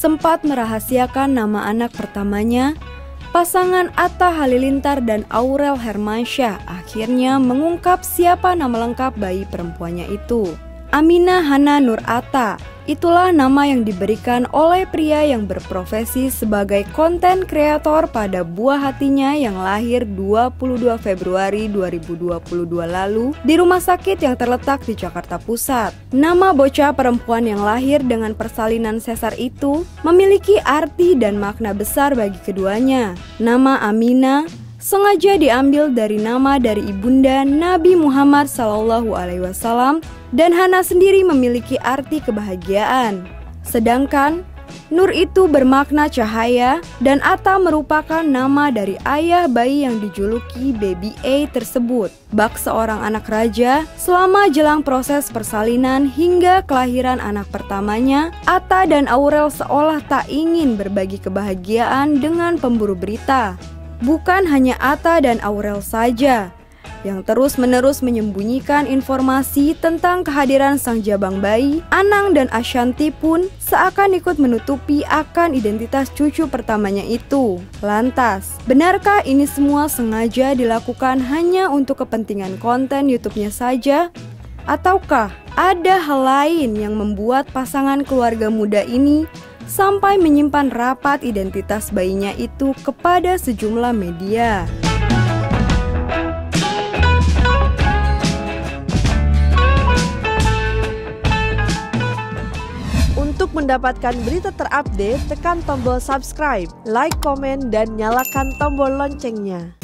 sempat merahasiakan nama anak pertamanya, pasangan Atta Halilintar dan Aurel Hermansyah akhirnya mengungkap siapa nama lengkap bayi perempuannya itu. Amina Hana Nur Atta Itulah nama yang diberikan oleh pria yang berprofesi sebagai konten kreator pada buah hatinya yang lahir 22 Februari 2022 lalu di rumah sakit yang terletak di Jakarta Pusat. Nama bocah perempuan yang lahir dengan persalinan sesar itu memiliki arti dan makna besar bagi keduanya. Nama Amina sengaja diambil dari nama dari ibunda Nabi Muhammad Sallallahu Alaihi Wasallam dan Hana sendiri memiliki arti kebahagiaan. Sedangkan Nur itu bermakna cahaya dan Ata merupakan nama dari ayah bayi yang dijuluki Baby A tersebut. Bak seorang anak raja selama jelang proses persalinan hingga kelahiran anak pertamanya, Ata dan Aurel seolah tak ingin berbagi kebahagiaan dengan pemburu berita. Bukan hanya Ata dan Aurel saja yang terus-menerus menyembunyikan informasi tentang kehadiran sang jabang bayi, Anang dan Ashanti pun seakan ikut menutupi akan identitas cucu pertamanya itu. Lantas, benarkah ini semua sengaja dilakukan hanya untuk kepentingan konten YouTube-nya saja? Ataukah ada hal lain yang membuat pasangan keluarga muda ini sampai menyimpan rapat identitas bayinya itu kepada sejumlah media. Untuk mendapatkan berita terupdate, tekan tombol subscribe, like, komen, dan nyalakan tombol loncengnya.